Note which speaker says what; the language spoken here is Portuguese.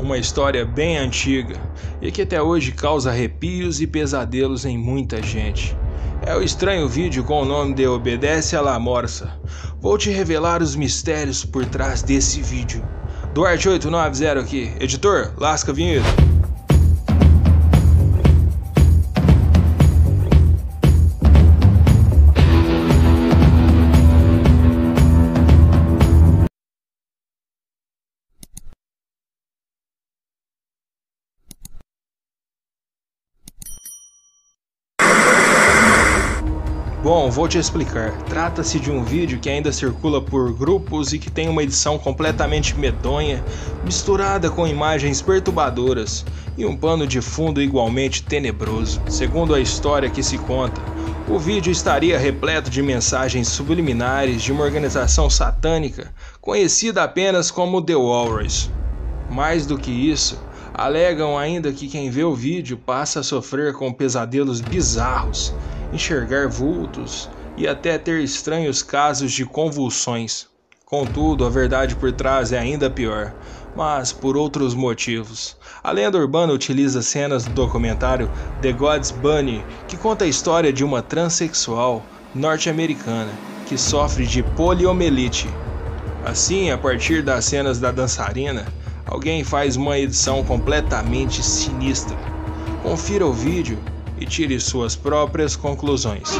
Speaker 1: uma história bem antiga e que até hoje causa arrepios e pesadelos em muita gente. É o estranho vídeo com o nome de Obedece a la Morsa. Vou te revelar os mistérios por trás desse vídeo. Duarte 890 aqui. Editor, lasca a vinheta. Bom, vou te explicar. Trata-se de um vídeo que ainda circula por grupos e que tem uma edição completamente medonha, misturada com imagens perturbadoras e um pano de fundo igualmente tenebroso. Segundo a história que se conta, o vídeo estaria repleto de mensagens subliminares de uma organização satânica conhecida apenas como The Walrus. Mais do que isso, alegam ainda que quem vê o vídeo passa a sofrer com pesadelos bizarros enxergar vultos e até ter estranhos casos de convulsões. Contudo, a verdade por trás é ainda pior, mas por outros motivos. A lenda urbana utiliza cenas do documentário The God's Bunny, que conta a história de uma transexual norte-americana que sofre de poliomielite. Assim, a partir das cenas da dançarina, alguém faz uma edição completamente sinistra. Confira o vídeo e tire suas próprias conclusões.